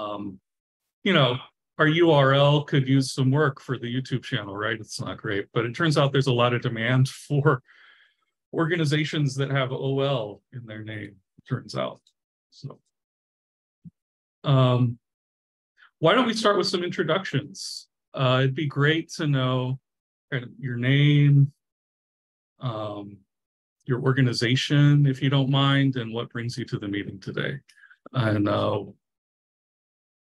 Um, you know, our URL could use some work for the YouTube channel, right? It's not great, but it turns out there's a lot of demand for organizations that have OL in their name, turns out. So um, why don't we start with some introductions? Uh, it'd be great to know your name, um, your organization, if you don't mind, and what brings you to the meeting today. And uh,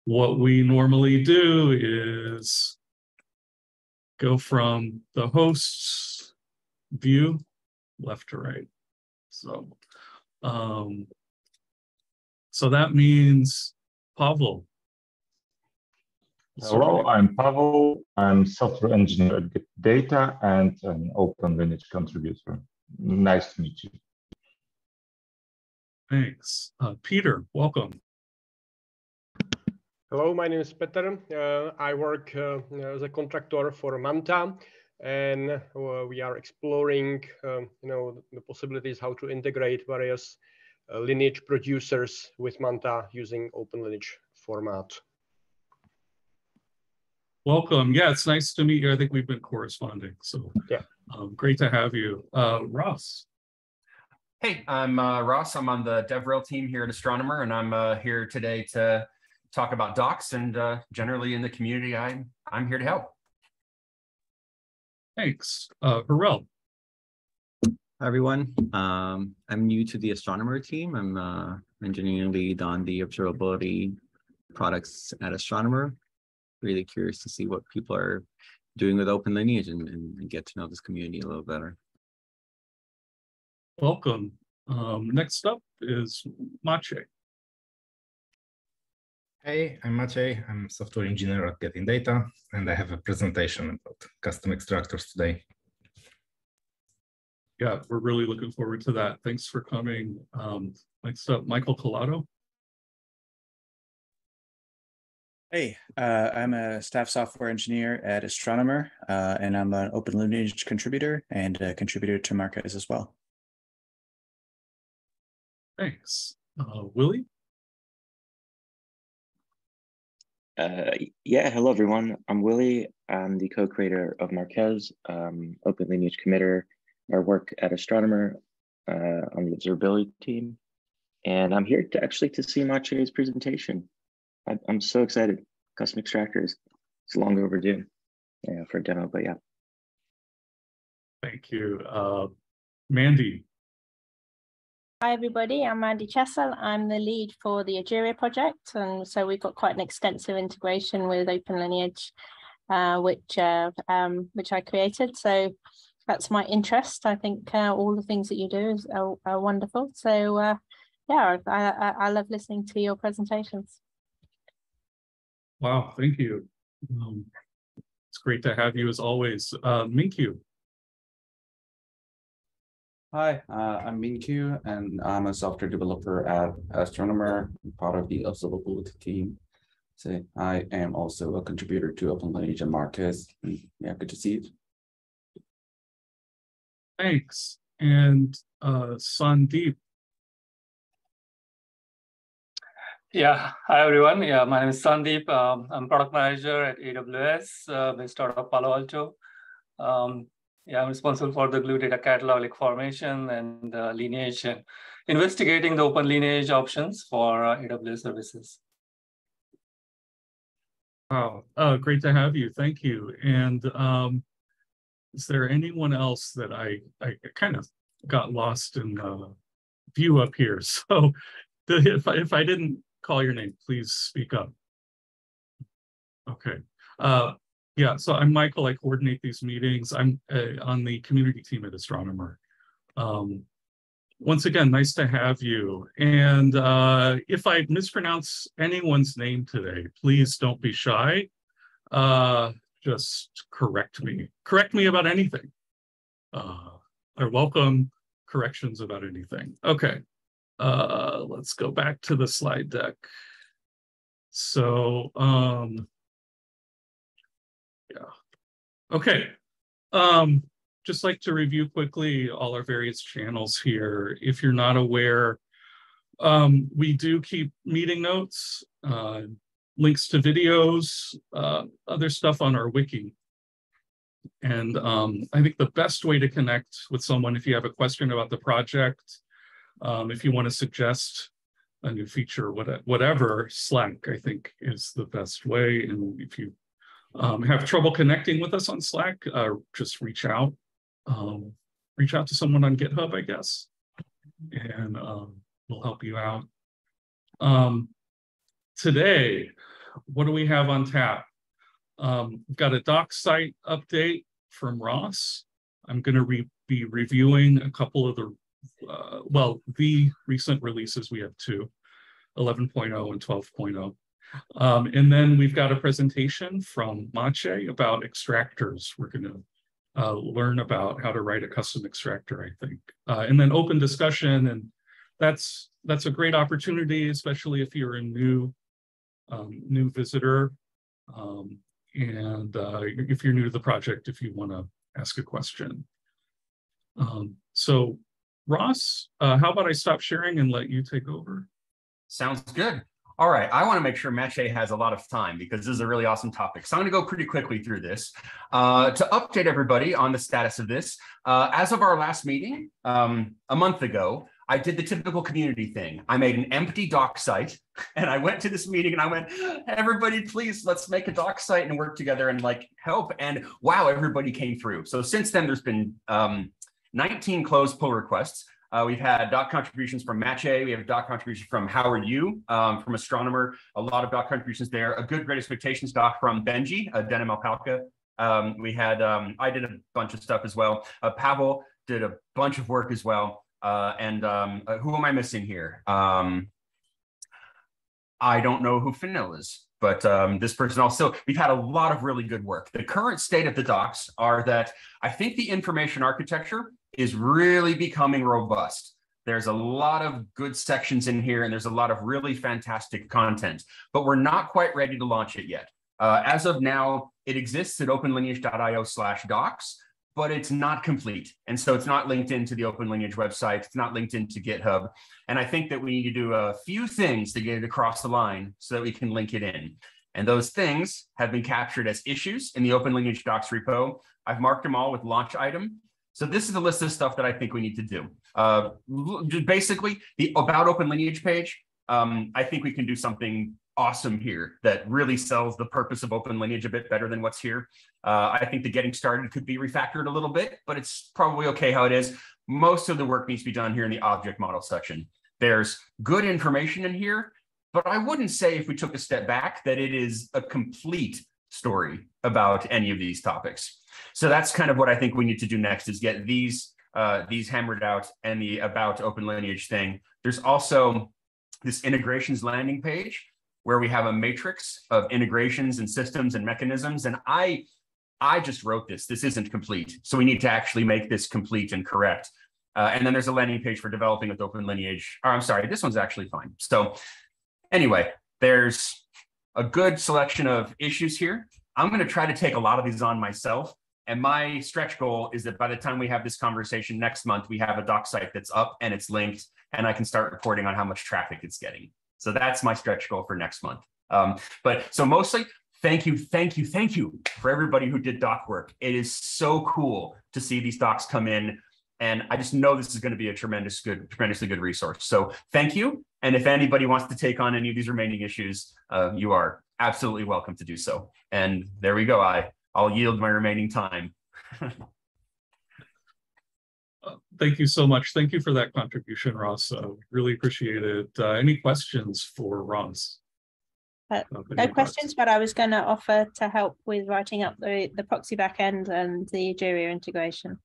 what we normally do is go from the host's view left to right. So, um, so that means Pavel. Hello, I'm Pavel. I'm software engineer at Data and an Open Lineage contributor. Nice to meet you. Thanks. Uh, Peter, welcome. Hello, my name is Peter. Uh, I work uh, as a contractor for Manta, and uh, we are exploring, um, you know, the possibilities how to integrate various uh, lineage producers with Manta using Open Lineage format. Welcome. Yeah, it's nice to meet you. I think we've been corresponding, so yeah, um, great to have you, uh, Ross. Hey, I'm uh, Ross. I'm on the DevRel team here at Astronomer, and I'm uh, here today to talk about docs and uh, generally in the community. I'm I'm here to help. Thanks, uh, Harel. Hi, everyone. Um, I'm new to the astronomer team. I'm uh, engineering lead on the observability products at Astronomer. Really curious to see what people are doing with Open Lineage and, and get to know this community a little better. Welcome. Um, next up is Maciej. Hey, I'm Maciej. I'm software engineer at GetInData, and I have a presentation about custom extractors today. Yeah, we're really looking forward to that. Thanks for coming. Um, next up, Michael Collado. Hey, uh, I'm a staff software engineer at Astronomer, uh, and I'm an Open Lineage contributor and a contributor to Marquez as well. Thanks. Uh, Willie? Uh, yeah, hello everyone. I'm Willie. I'm the co-creator of Marquez, um, Open Lineage committer. I work at Astronomer uh, on the observability team, and I'm here to actually to see Maciej's presentation. I, am so excited. Custom extractors. It's long overdue yeah, for a demo, but yeah. Thank you. Uh, Mandy, Hi everybody, I'm Mandy Chessell. I'm the lead for the Egeria project and so we've got quite an extensive integration with Open Lineage uh, which uh, um, which I created. So that's my interest. I think uh, all the things that you do is, are, are wonderful. So uh, yeah, I, I, I, love listening to your presentations. Wow, thank you. Um, it's great to have you as always. Uh, Minkyu. Hi, uh, I'm Minkyu, and I'm a software developer at Astronomer, part of the observability team. So I am also a contributor to Open Lineage and Marquez. Yeah, good to see you. Thanks. And uh, Sandeep. Yeah, hi everyone. Yeah, my name is Sandeep. Um, I'm product manager at AWS uh, based out of Palo Alto. Um, yeah, I'm responsible for the glue data catalog formation and uh, lineage and investigating the open lineage options for uh, AWS services. Wow, uh, great to have you. Thank you. And um, is there anyone else that I, I kind of got lost in the view up here? So if I, if I didn't call your name, please speak up. Okay. Uh, yeah, so I'm Michael. I coordinate these meetings. I'm uh, on the community team at Astronomer. Um, once again, nice to have you. And uh, if I mispronounce anyone's name today, please don't be shy. Uh, just correct me. Correct me about anything. Uh, I welcome corrections about anything. Okay, uh, let's go back to the slide deck. So, um. Okay. Um, just like to review quickly all our various channels here. If you're not aware, um, we do keep meeting notes. Uh, links to videos, uh, other stuff on our wiki. And um, I think the best way to connect with someone if you have a question about the project, um, if you want to suggest a new feature, whatever, Slack, I think is the best way. And if you um, have trouble connecting with us on Slack, uh, just reach out. Um, reach out to someone on GitHub, I guess, and um, we'll help you out. Um, today, what do we have on tap? Um, we've got a doc site update from Ross. I'm going to re be reviewing a couple of the, uh, well, the recent releases. We have two, 11.0 and 12.0. Um, and then we've got a presentation from Maciej about extractors. We're going to uh, learn about how to write a custom extractor, I think. Uh, and then open discussion, and that's that's a great opportunity, especially if you're a new um, new visitor. Um, and uh, if you're new to the project, if you want to ask a question. Um, so Ross, uh, how about I stop sharing and let you take over? Sounds good. All right, I want to make sure Maciej has a lot of time because this is a really awesome topic. So I'm going to go pretty quickly through this. Uh, to update everybody on the status of this, uh, as of our last meeting um, a month ago, I did the typical community thing. I made an empty doc site and I went to this meeting and I went, everybody, please, let's make a doc site and work together and like help. And wow, everybody came through. So since then, there's been um, 19 closed pull requests. Uh, we've had doc contributions from Maciej. We have a doc contribution from Howard Yu um, from Astronomer. A lot of doc contributions there. A good Great Expectations doc from Benji, uh, Denim Alpalka. Um, we had, um, I did a bunch of stuff as well. Uh, Pavel did a bunch of work as well. Uh, and um, uh, who am I missing here? Um, I don't know who Finil is, but um, this person also, we've had a lot of really good work. The current state of the docs are that I think the information architecture is really becoming robust. There's a lot of good sections in here and there's a lot of really fantastic content, but we're not quite ready to launch it yet. Uh, as of now, it exists at openlineage.io slash docs but it's not complete. And so it's not linked into the Open Lineage website. It's not linked into GitHub. And I think that we need to do a few things to get it across the line so that we can link it in. And those things have been captured as issues in the Open Lineage docs repo. I've marked them all with launch item. So this is the list of stuff that I think we need to do. Uh, basically, the About Open Lineage page, um, I think we can do something awesome here that really sells the purpose of open lineage a bit better than what's here. Uh, I think the getting started could be refactored a little bit, but it's probably okay how it is. Most of the work needs to be done here in the object model section. There's good information in here, but I wouldn't say if we took a step back that it is a complete story about any of these topics. So that's kind of what I think we need to do next is get these uh, these hammered out and the about open lineage thing. There's also this integrations landing page where we have a matrix of integrations and systems and mechanisms. And I, I just wrote this. This isn't complete. So we need to actually make this complete and correct. Uh, and then there's a landing page for developing with open lineage. Or I'm sorry, this one's actually fine. So anyway, there's a good selection of issues here. I'm going to try to take a lot of these on myself. And my stretch goal is that by the time we have this conversation next month, we have a doc site that's up and it's linked, and I can start reporting on how much traffic it's getting. So that's my stretch goal for next month. Um, but so mostly, thank you, thank you, thank you for everybody who did doc work. It is so cool to see these docs come in. And I just know this is going to be a tremendous good, tremendously good resource. So thank you. And if anybody wants to take on any of these remaining issues, uh, you are absolutely welcome to do so. And there we go. I, I'll yield my remaining time. thank you so much. Thank you for that contribution, Ross. Uh, really appreciate it. Uh, any questions for Ross? Uh, no questions, but I was going to offer to help with writing up the, the proxy backend and the Egeria integration.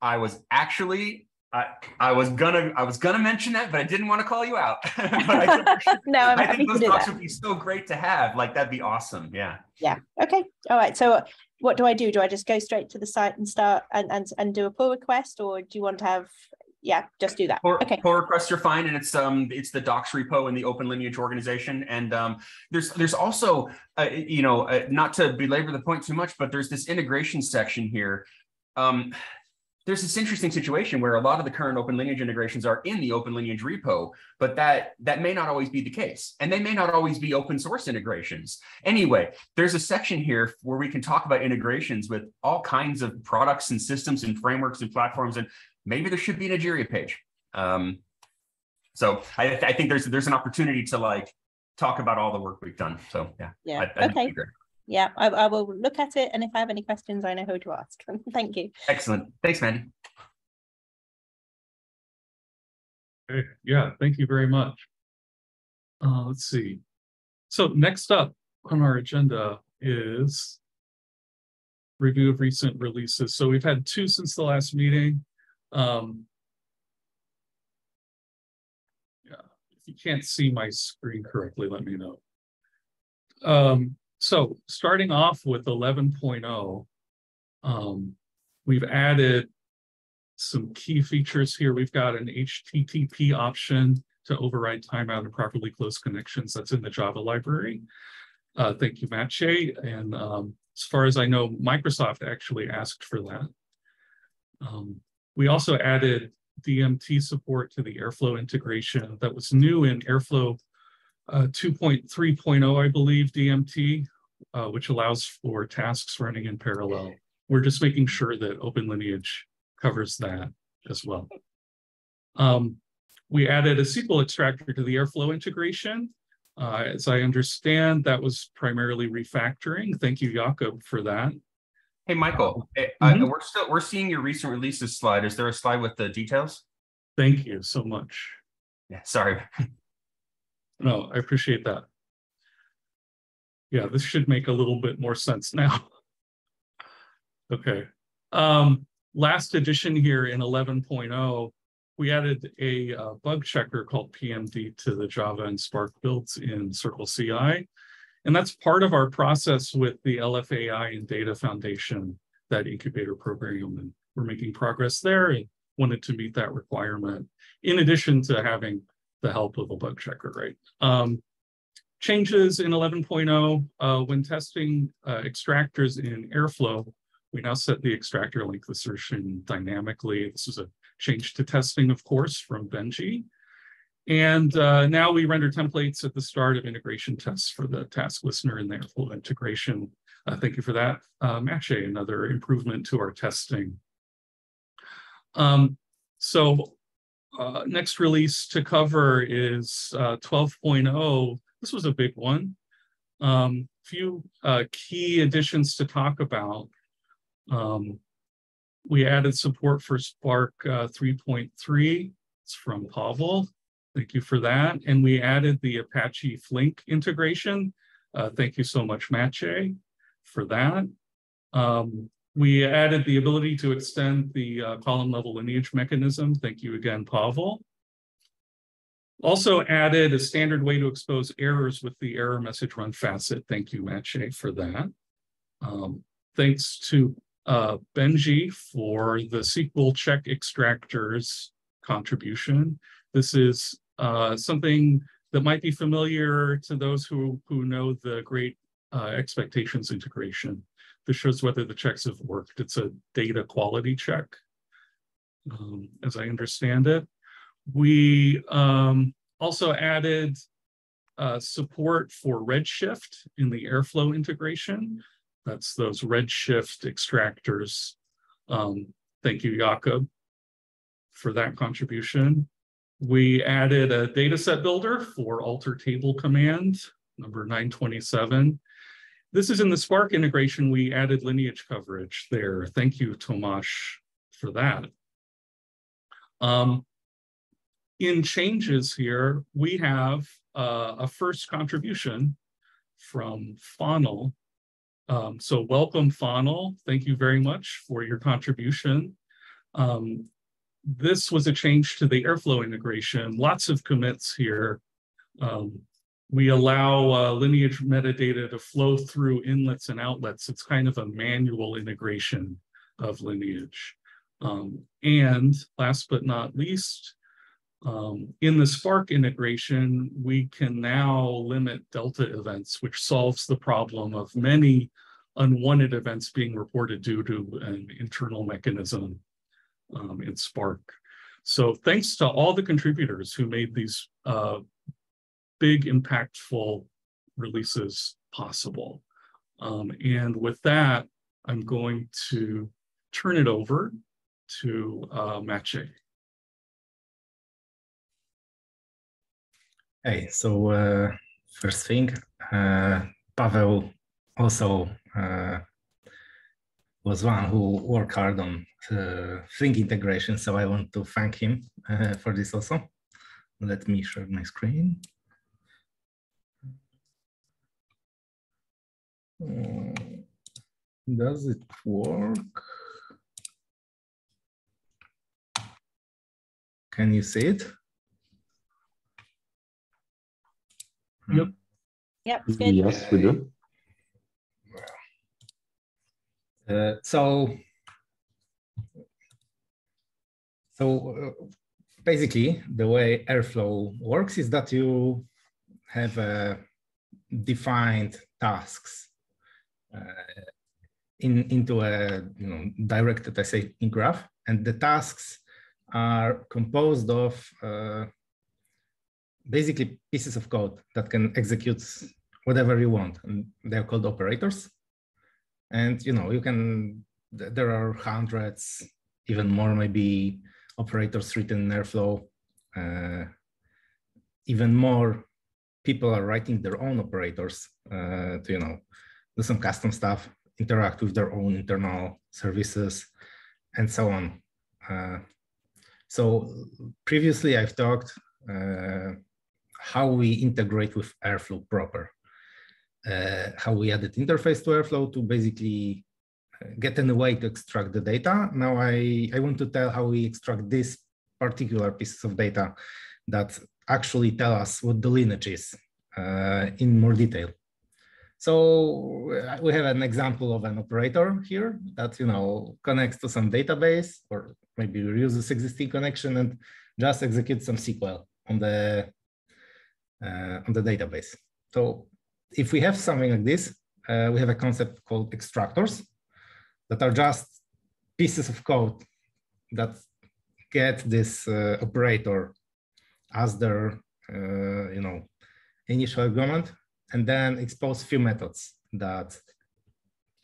I was actually I, I was gonna I was gonna mention that, but I didn't want to call you out. I no, I'm I think those docs would be so great to have. Like that'd be awesome. Yeah. Yeah. Okay. All right. So what do I do? Do I just go straight to the site and start and and, and do a pull request, or do you want to have? Yeah, just do that. Pull, okay. Pull requests are fine, and it's um it's the docs repo in the Open Lineage organization, and um there's there's also uh, you know uh, not to belabor the point too much, but there's this integration section here. Um, there's this interesting situation where a lot of the current open lineage integrations are in the open lineage repo, but that that may not always be the case. And they may not always be open source integrations. Anyway, there's a section here where we can talk about integrations with all kinds of products and systems and frameworks and platforms. And maybe there should be an Egeria page. Um, so I, I think there's there's an opportunity to like talk about all the work we've done. So yeah. Yeah. I okay. Yeah, I, I will look at it. And if I have any questions, I know who to ask. Thank you. Excellent. Thanks, Mandy. Okay. Yeah, thank you very much. Uh, let's see. So next up on our agenda is review of recent releases. So we've had two since the last meeting. Um, yeah, if you can't see my screen correctly, let me know. Um, so starting off with 11.0, um, we've added some key features here. We've got an HTTP option to override timeout and properly close connections. That's in the Java library. Uh, thank you, Maciej. And um, as far as I know, Microsoft actually asked for that. Um, we also added DMT support to the Airflow integration that was new in Airflow uh, 2.3.0, I believe, DMT, uh, which allows for tasks running in parallel. We're just making sure that Open Lineage covers that as well. Um, we added a SQL extractor to the Airflow integration. Uh, as I understand, that was primarily refactoring. Thank you, Jakob, for that. Hey, Michael, mm -hmm. we're still we're seeing your recent releases slide. Is there a slide with the details? Thank you so much. Yeah, sorry. No, I appreciate that. Yeah, this should make a little bit more sense now. okay. Um, last addition here in 11.0, we added a uh, bug checker called PMD to the Java and Spark builds in Circle CI. And that's part of our process with the LFAI and Data Foundation, that incubator program. And we're making progress there and wanted to meet that requirement, in addition to having the help of a bug checker, right? Um, changes in 11.0, uh, when testing uh, extractors in Airflow, we now set the extractor length assertion dynamically. This is a change to testing, of course, from Benji. And uh, now we render templates at the start of integration tests for the task listener in the Airflow integration. Uh, thank you for that, uh, Maciej, another improvement to our testing. Um, so uh, next release to cover is uh, 12.0. This was a big one. Um, few uh, key additions to talk about. Um, we added support for Spark uh, 3.3. It's from Pavel. Thank you for that. And we added the Apache Flink integration. Uh, thank you so much, Maciej, for that. Um, we added the ability to extend the uh, column level lineage mechanism. Thank you again, Pavel. Also added a standard way to expose errors with the error message run facet. Thank you, Maciej, for that. Um, thanks to uh, Benji for the SQL check extractors contribution. This is uh, something that might be familiar to those who, who know the great uh, expectations integration. This shows whether the checks have worked. It's a data quality check, um, as I understand it. We um, also added uh, support for Redshift in the Airflow integration. That's those Redshift extractors. Um, thank you, Jakob, for that contribution. We added a dataset builder for alter table command, number 927. This is in the Spark integration, we added lineage coverage there. Thank you, Tomasz, for that. Um, in changes here, we have uh, a first contribution from Fahnel. Um, so welcome, Fahnel. Thank you very much for your contribution. Um, this was a change to the Airflow integration. Lots of commits here. Um, we allow uh, lineage metadata to flow through inlets and outlets. It's kind of a manual integration of lineage. Um, and last but not least, um, in the Spark integration, we can now limit delta events, which solves the problem of many unwanted events being reported due to an internal mechanism um, in Spark. So thanks to all the contributors who made these uh, big impactful releases possible. Um, and with that, I'm going to turn it over to uh, Maciej. Hey, so uh, first thing, uh, Pavel also uh, was one who worked hard on uh, Flink integration, so I want to thank him uh, for this also. Let me share my screen. Uh, does it work? Can you see it? Yep. Yep, good. Yes, we do. Uh, so, so uh, basically, the way Airflow works is that you have uh, defined tasks in into a you know directed in graph, and the tasks are composed of uh, basically pieces of code that can execute whatever you want, and they're called operators. And you know, you can, there are hundreds, even more maybe operators written in Airflow. Uh, even more people are writing their own operators uh, to, you know, do some custom stuff, interact with their own internal services, and so on. Uh, so previously I've talked uh, how we integrate with Airflow proper uh, how we added interface to Airflow to basically uh, get in a way to extract the data. Now I, I want to tell how we extract this particular pieces of data that actually tell us what the lineage is uh, in more detail. So uh, we have an example of an operator here that you know connects to some database or maybe reuses existing connection and just executes some SQL on the uh, on the database. So if we have something like this, uh, we have a concept called extractors that are just pieces of code that get this uh, operator as their, uh, you know, initial argument, and then expose few methods that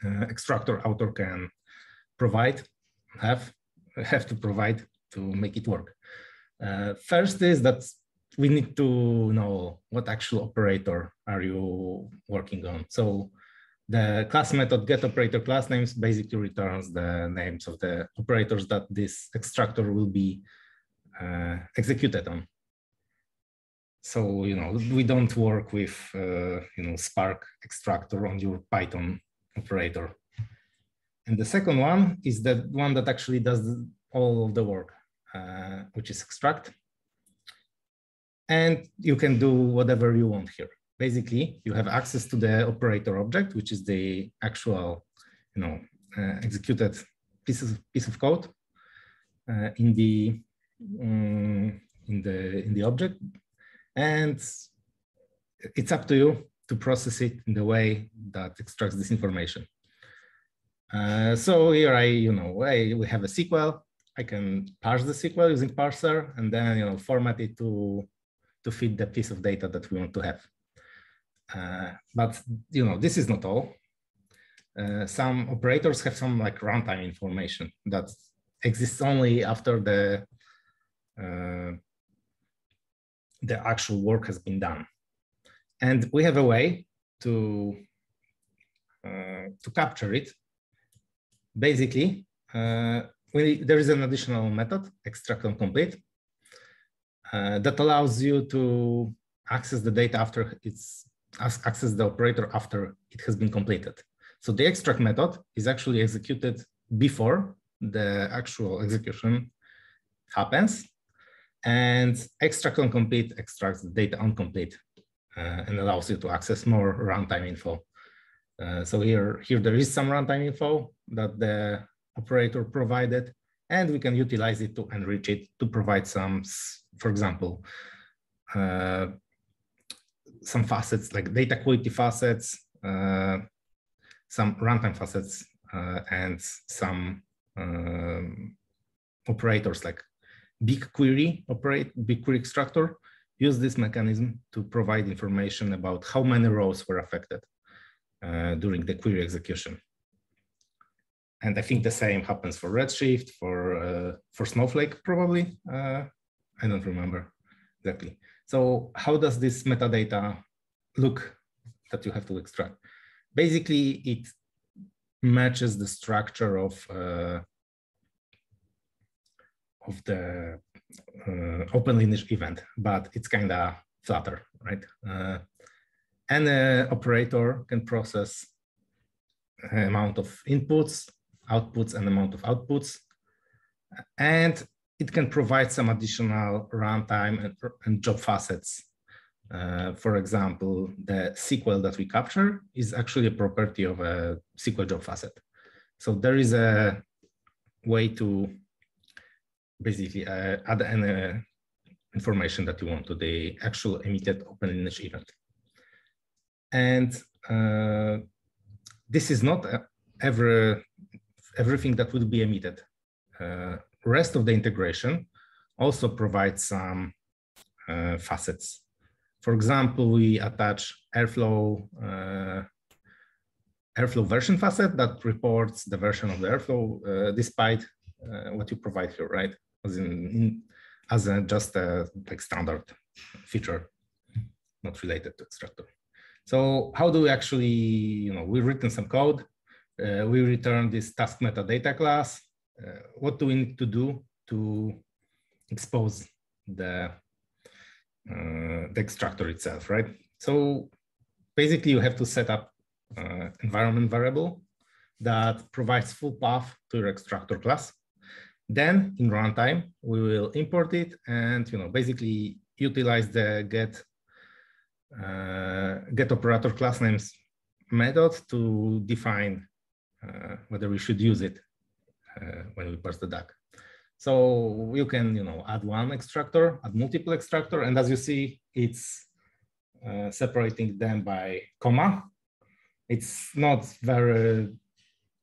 uh, extractor author can provide, have, have to provide to make it work. Uh, first is that we need to know what actual operator are you working on. So the class method get operator class names basically returns the names of the operators that this extractor will be uh, executed on. So, you know, we don't work with, uh, you know, Spark extractor on your Python operator. And the second one is the one that actually does all of the work, uh, which is extract and you can do whatever you want here. Basically, you have access to the operator object, which is the actual, you know, uh, executed pieces of, piece of code uh, in the um, in the in the object, and it's up to you to process it in the way that extracts this information. Uh, so here I, you know, I, we have a SQL. I can parse the SQL using parser and then, you know, format it to to fit the piece of data that we want to have. Uh, but you know, this is not all. Uh, some operators have some like runtime information that exists only after the uh, the actual work has been done, and we have a way to uh, to capture it. Basically, uh, we, there is an additional method, extract on complete, uh, that allows you to access the data after it's access the operator after it has been completed. So the extract method is actually executed before the actual execution happens and extract on complete extracts data on complete uh, and allows you to access more runtime info. Uh, so here, here there is some runtime info that the operator provided and we can utilize it to enrich it to provide some for example, uh, some facets like data quality facets, uh, some runtime facets, uh, and some um, operators like BigQuery operate, BigQuery extractor, use this mechanism to provide information about how many rows were affected uh, during the query execution. And I think the same happens for Redshift, for, uh, for Snowflake, probably. Uh, I don't remember exactly. So how does this metadata look that you have to extract? Basically, it matches the structure of, uh, of the uh, open lineage event, but it's kind of flatter, right? Uh, any operator can process amount of inputs outputs and amount of outputs. And it can provide some additional runtime and, and job facets. Uh, for example, the SQL that we capture is actually a property of a SQL job facet. So there is a way to basically uh, add any information that you want to the actual emitted open lineage event. And uh, this is not every everything that would be emitted. Uh, rest of the integration also provides some uh, facets. For example, we attach Airflow uh, Airflow version facet that reports the version of the Airflow uh, despite uh, what you provide here, right? As in, as a, just a like standard feature, not related to extractor. So how do we actually, you know, we've written some code uh, we return this task metadata class. Uh, what do we need to do to expose the, uh, the extractor itself, right? So basically you have to set up uh, environment variable that provides full path to your extractor class. Then in runtime, we will import it and you know basically utilize the get uh, get operator class names method to define uh, whether we should use it uh, when we parse the DAG. So you can, you know, add one extractor, add multiple extractor, and as you see, it's uh, separating them by comma. It's not very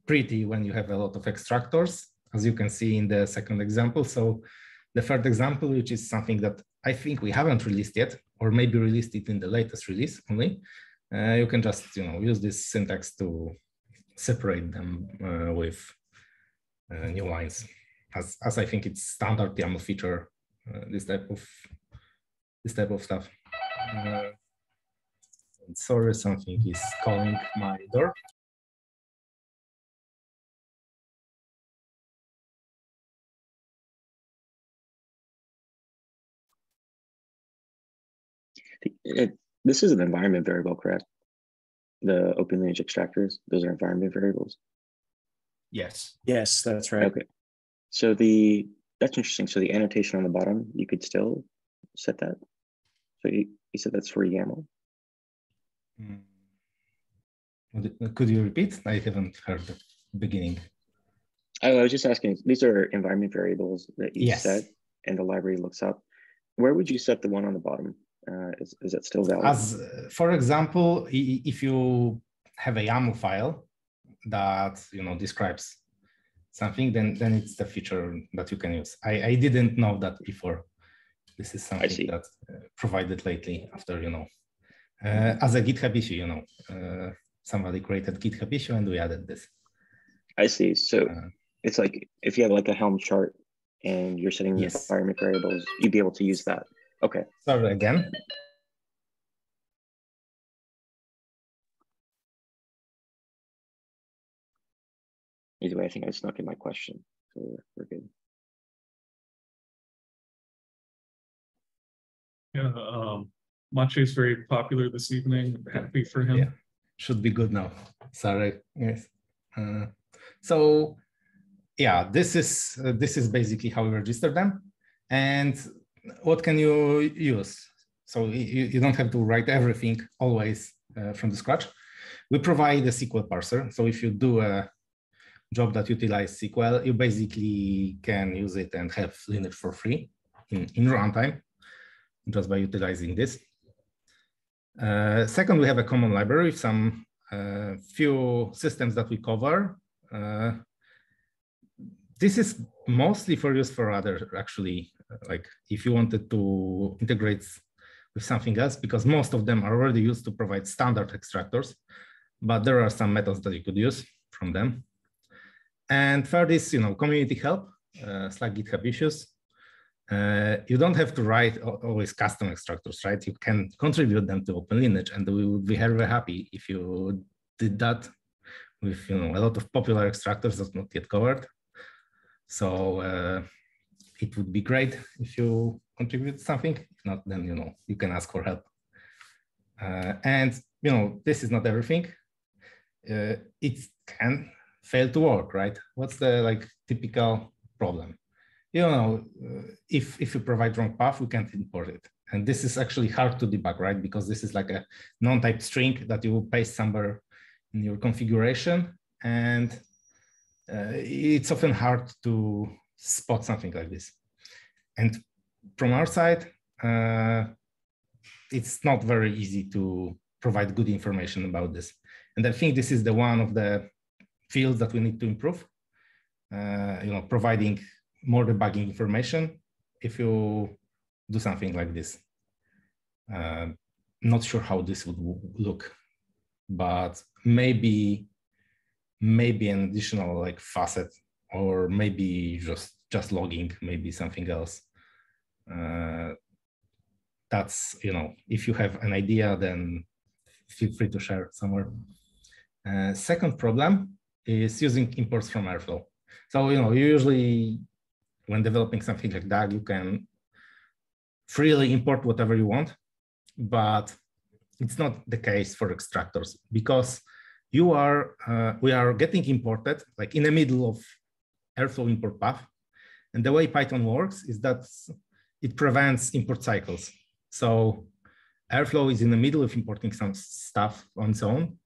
pretty when you have a lot of extractors, as you can see in the second example. So the third example, which is something that I think we haven't released yet, or maybe released it in the latest release only, uh, you can just, you know, use this syntax to separate them uh, with uh, new lines, as, as I think it's standard YAML feature, uh, this type of this type of stuff. sorry, something is calling my door. It, this is an environment variable, correct? the open lineage extractors, those are environment variables. Yes. Yes, that's right. Okay. So the that's interesting. So the annotation on the bottom, you could still set that. So you, you said that's for YAML. Mm. Could you repeat? I haven't heard the beginning. I was just asking, these are environment variables that you yes. set and the library looks up. Where would you set the one on the bottom? Uh, is, is it still valid? As, for example, if you have a YAML file that you know describes something, then then it's the feature that you can use. I, I didn't know that before. This is something that uh, provided lately after you know uh, as a GitHub issue. You know, uh, somebody created GitHub issue and we added this. I see. So uh, it's like if you have like a Helm chart and you're setting yes. environment variables, you'd be able to use that. Okay. Sorry again. Either way, I think I snuck in my question, so we're, we're good. Yeah, um, Maciej is very popular this evening. Happy for him. Yeah, should be good now. Sorry. Yes. Uh, so yeah, this is uh, this is basically how we register them, and what can you use? So you, you don't have to write everything always uh, from the scratch. We provide a SQL parser. So if you do a job that utilizes SQL, you basically can use it and have lineage for free in, in runtime just by utilizing this. Uh, second, we have a common library with some uh, few systems that we cover. Uh, this is mostly for use for other actually, like if you wanted to integrate with something else, because most of them are already used to provide standard extractors, but there are some methods that you could use from them. And third is, you know, community help, uh, Slack GitHub issues. Uh, you don't have to write always custom extractors, right? You can contribute them to OpenLineage, and we would be very happy if you did that with you know a lot of popular extractors that's not yet covered. So uh, it would be great if you contribute something. If not, then you know you can ask for help. Uh, and you know this is not everything. Uh, it can fail to work, right? What's the like typical problem? you know, uh, if, if you provide wrong path, we can't import it. And this is actually hard to debug, right? Because this is like a non-type string that you will paste somewhere in your configuration. And uh, it's often hard to spot something like this. And from our side, uh, it's not very easy to provide good information about this. And I think this is the one of the fields that we need to improve. Uh, you know, providing more debugging information if you do something like this. Uh, not sure how this would look, but maybe maybe an additional like facet or maybe just just logging, maybe something else. Uh, that's you know if you have an idea, then feel free to share somewhere. Uh, second problem is using imports from Airflow. So you know usually when developing something like that, you can freely import whatever you want, but it's not the case for extractors because you are, uh, we are getting imported like in the middle of Airflow import path. And the way Python works is that it prevents import cycles. So Airflow is in the middle of importing some stuff on its own.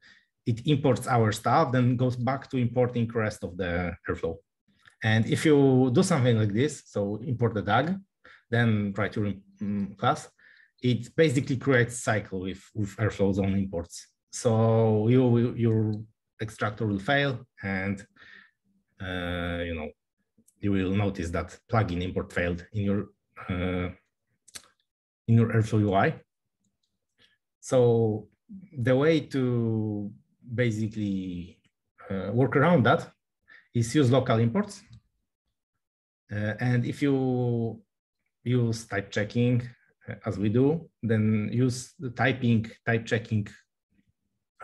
It imports our stuff, then goes back to importing the rest of the Airflow. And if you do something like this, so import the DAG, then write your um, class, it basically creates cycle with, with Airflow's own imports. So you, your extractor will fail and you know you will notice that plugin import failed in your uh, in your Airflow UI. So the way to basically uh, work around that is use local imports. Uh, and if you use type checking uh, as we do, then use the typing, type checking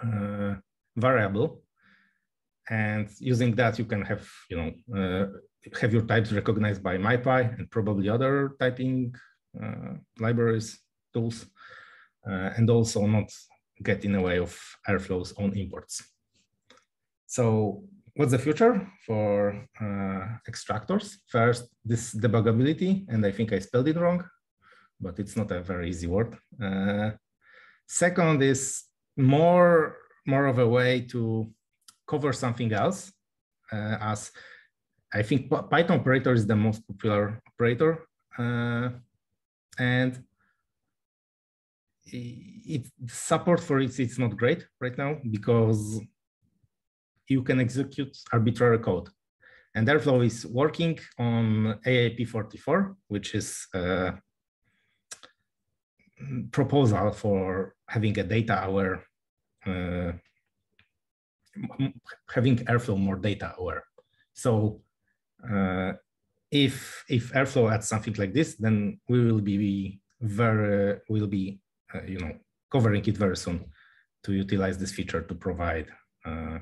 uh, variable. And using that, you can have, you know, uh, have your types recognized by MyPy and probably other typing uh, libraries, tools, uh, and also not get in the way of Airflow's own imports. So what's the future for uh, extractors? First, this debuggability, and I think I spelled it wrong, but it's not a very easy word. Uh, second is more, more of a way to cover something else, uh, as I think Python operator is the most popular operator, uh, and it support for it it's not great right now because you can execute arbitrary code. And Airflow is working on AIP44, which is a proposal for having a data aware, uh, having Airflow more data aware. So uh, if if Airflow adds something like this, then we will be very will be uh, you know covering it very soon to utilize this feature to provide uh,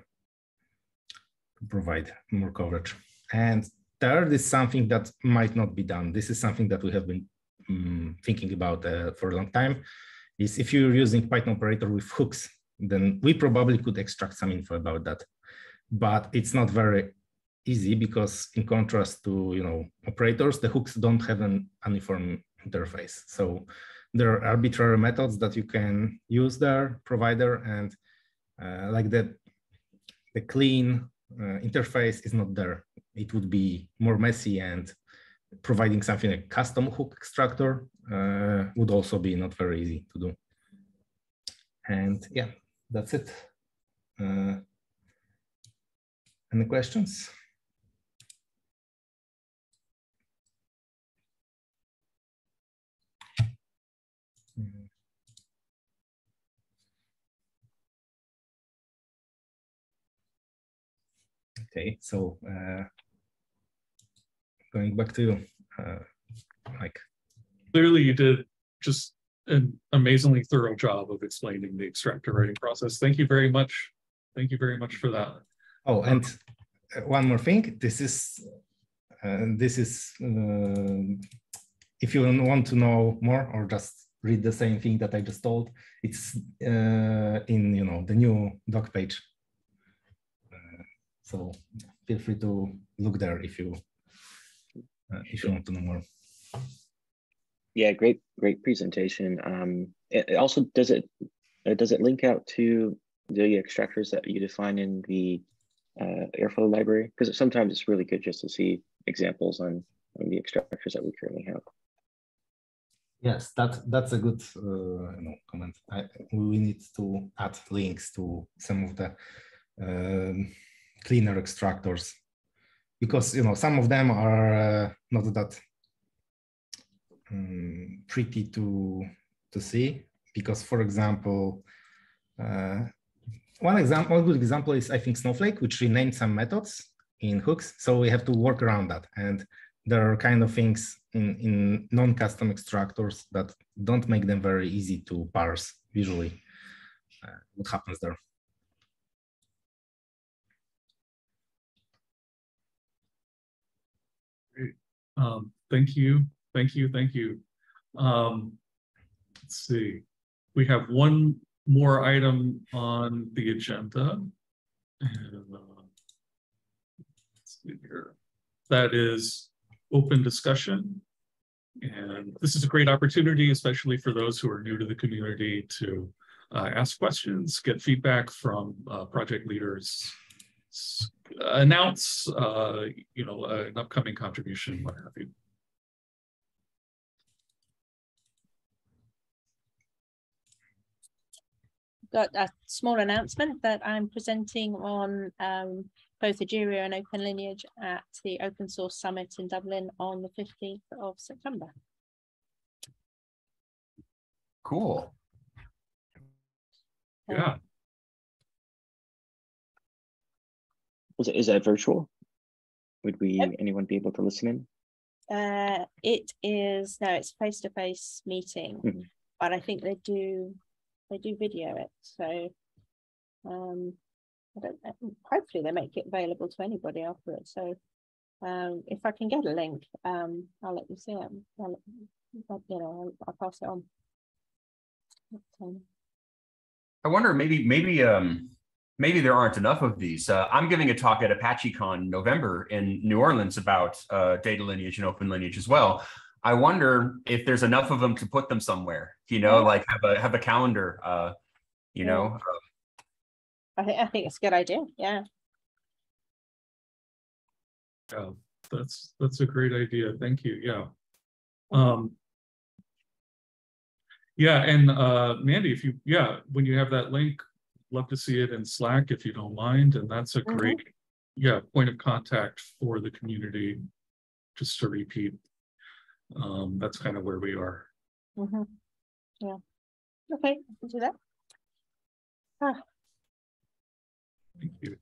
provide more coverage. And third is something that might not be done. This is something that we have been um, thinking about uh, for a long time, is if you're using Python operator with hooks, then we probably could extract some info about that. But it's not very easy because in contrast to you know operators, the hooks don't have an uniform interface. So there are arbitrary methods that you can use there, provider, and uh, like the, the clean uh, interface is not there. It would be more messy and providing something like custom hook extractor uh, would also be not very easy to do. And yeah, that's it. Uh, any questions? Mm-hmm. Okay, so uh, going back to you, uh, Mike. Clearly, you did just an amazingly thorough job of explaining the extractor writing process. Thank you very much. Thank you very much for that. Oh, and uh, one more thing. This is uh, this is uh, if you want to know more or just read the same thing that I just told, it's uh, in you know the new doc page. Uh, so feel free to look there if you uh, if you want to know more. Yeah, great, great presentation. Um, it, it also does it uh, does it link out to the extractors that you define in the uh, Airflow library? Because sometimes it's really good just to see examples on, on the extractors that we currently have. Yes, that that's a good uh, know, comment. I, we need to add links to some of the um, cleaner extractors because you know some of them are uh, not that um, pretty to to see. Because, for example, uh, one example, one good example is I think Snowflake, which renamed some methods in hooks. So we have to work around that. And there are kind of things in, in non-custom extractors that don't make them very easy to parse visually. Uh, what happens there? Um, thank you. Thank you. Thank you. Um, let's see. We have one more item on the agenda. And, uh, let's see here. That is open discussion. And this is a great opportunity, especially for those who are new to the community to uh, ask questions, get feedback from uh, project leaders, announce, uh, you know, an upcoming contribution, what have you. Got a small announcement that I'm presenting on um, both Egeria and Open Lineage at the Open Source Summit in Dublin on the 15th of September. Cool. Yeah. Was it, is that virtual? Would we, yep. anyone be able to listen in? Uh, it is, no, it's face-to-face -face meeting, mm -hmm. but I think they do they do video it. So um, I don't hopefully they make it available to anybody after it. So um, if I can get a link, um, I'll let you see it. I'll, you know, I'll, I'll pass it on. I wonder maybe maybe um maybe there aren't enough of these. Uh, I'm giving a talk at ApacheCon November in New Orleans about uh, data lineage and open lineage as well. I wonder if there's enough of them to put them somewhere, you know, like have a have a calendar, uh, you yeah. know. I think I think it's a good idea. Yeah. Yeah, that's that's a great idea. Thank you. Yeah. Um yeah, and uh Mandy, if you yeah, when you have that link, love to see it in Slack if you don't mind. And that's a mm-hmm. great, mm -hmm. yeah, point of contact for the community, just to repeat um, that's kind of where we are. Mm -hmm. Yeah. Okay, we do that. Ah. Thank you.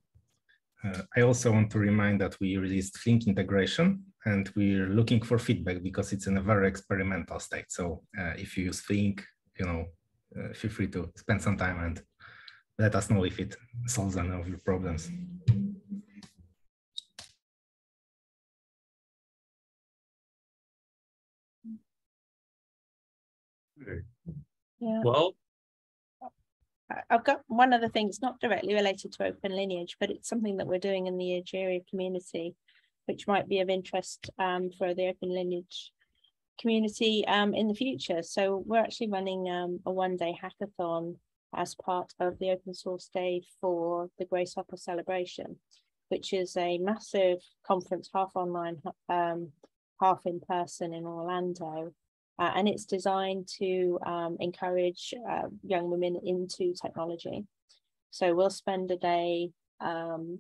Uh, I also want to remind that we released Flink integration and we're looking for feedback because it's in a very experimental state. So uh, if you use Flink, you know, uh, feel free to spend some time and let us know if it solves any of your problems. Yeah. Well, I've got one other thing. It's not directly related to open lineage, but it's something that we're doing in the Egeria community, which might be of interest um, for the open lineage community um, in the future. So we're actually running um, a one-day hackathon as part of the open source day for the Grace Hopper celebration, which is a massive conference, half online, um, half in person in Orlando, uh, and it's designed to um, encourage uh, young women into technology. So we'll spend a day um,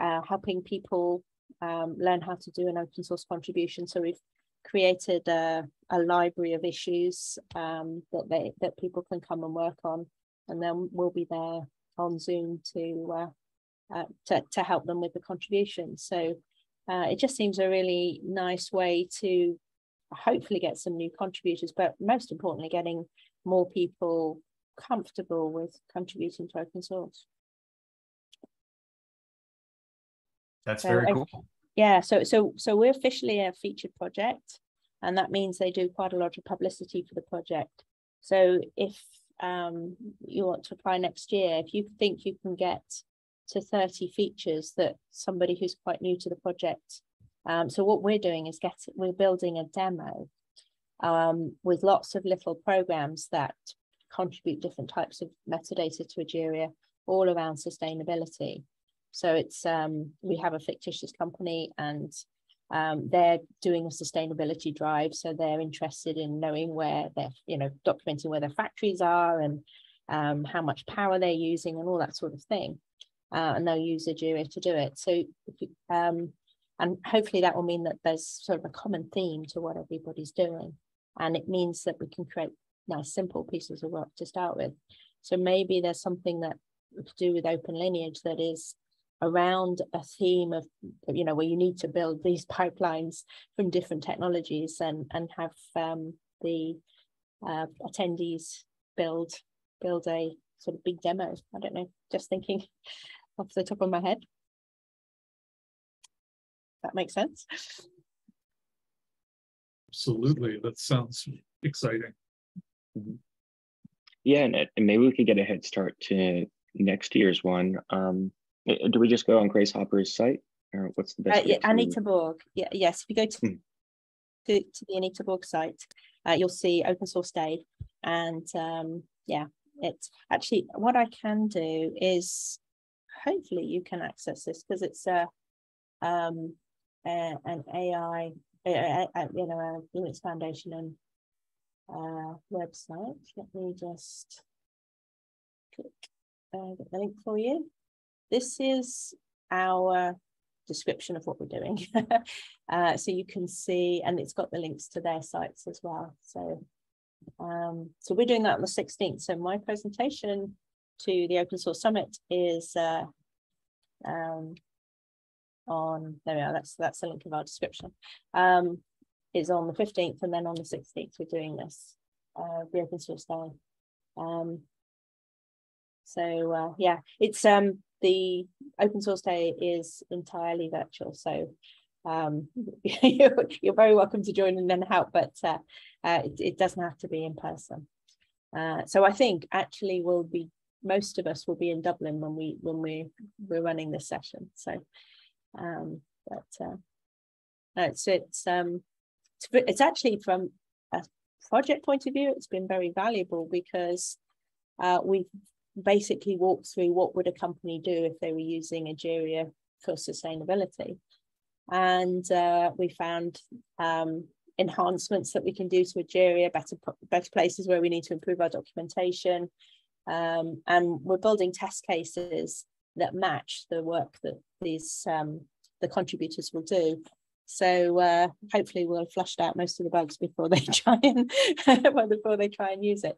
uh, helping people um, learn how to do an open source contribution. So we've created a, a library of issues um, that they that people can come and work on, and then we'll be there on Zoom to uh, uh, to, to help them with the contribution. So uh, it just seems a really nice way to hopefully get some new contributors, but most importantly, getting more people comfortable with contributing to open source. That's so, very cool. Yeah, so so so we're officially a featured project, and that means they do quite a lot of publicity for the project. So if um, you want to apply next year, if you think you can get to 30 features that somebody who's quite new to the project. Um, so what we're doing is get we're building a demo um, with lots of little programs that contribute different types of metadata to Egeria, all around sustainability. So it's um, we have a fictitious company and um, they're doing a sustainability drive. So they're interested in knowing where they're, you know, documenting where their factories are and um, how much power they're using and all that sort of thing uh, and they'll use Egeria to do it. So, um, and hopefully that will mean that there's sort of a common theme to what everybody's doing. And it means that we can create nice, simple pieces of work to start with. So maybe there's something that to do with open lineage that is around a theme of, you know, where you need to build these pipelines from different technologies and, and have um, the uh, attendees build build a sort of big demo. I don't know, just thinking off the top of my head. That makes sense. Absolutely, that sounds exciting. Yeah, and, and maybe we could get a head start to next year's one. Um, do we just go on Grace Hopper's site, or what's the best? Uh, yeah, Anita Borg. Yeah, yes. If you go to hmm. to, to, the Anita Borg site, uh, you'll see Open Source Day, and um, yeah, it's actually what I can do is hopefully you can access this because it's a um a, an AI a, you know a Linux Foundation and uh, website. Let me just click uh, the link for you. This is our description of what we're doing. uh, so you can see, and it's got the links to their sites as well. So um, so we're doing that on the 16th. So my presentation to the Open Source Summit is uh, um, on, there we are, that's, that's the link of our description, um, on the 15th and then on the 16th we're doing this, uh, the Open Source Day. Um, so uh, yeah, it's um, the Open Source Day is entirely virtual. So um, you're, you're, very welcome to join and then help, but uh, uh, it, it, doesn't have to be in person. Uh, so I think actually we'll be most of us will be in Dublin when we when we we're running this session. So, um, but uh, it's it's um it's, it's actually from a project point of view, it's been very valuable because uh, we've basically walked through what would a company do if they were using Egeria for sustainability and uh, we found um, enhancements that we can do to Egeria, better, better places where we need to improve our documentation. Um, and we're building test cases that match the work that these um, the contributors will do. So uh, hopefully we'll have flushed out most of the bugs before they try and before they try and use it.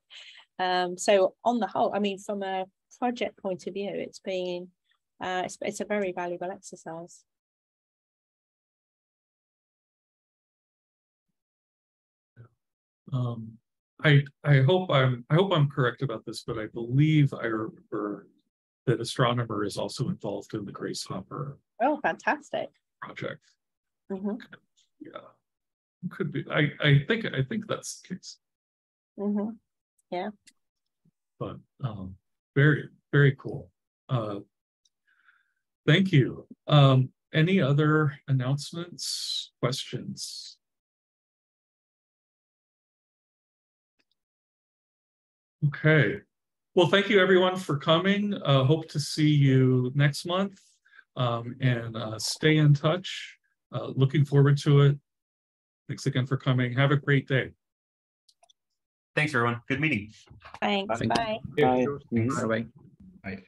Um, so on the whole, I mean, from a project point of view, it's been uh, it's, it's a very valuable exercise. Um, I I hope I'm I hope I'm correct about this, but I believe I remember that astronomer is also involved in the Grace Hopper. Oh, fantastic project. Mm-hmm. Yeah, could be. I I think I think that's the case. Mm-hmm. Yeah. But um, very very cool. Uh, thank you. Um, any other announcements, questions? Okay. Well, thank you everyone for coming. Uh, hope to see you next month um, and uh, stay in touch. Uh, looking forward to it. Thanks again for coming. Have a great day. Thanks, everyone. Good meeting. Thanks. Bye. Bye. Bye. Bye. Bye.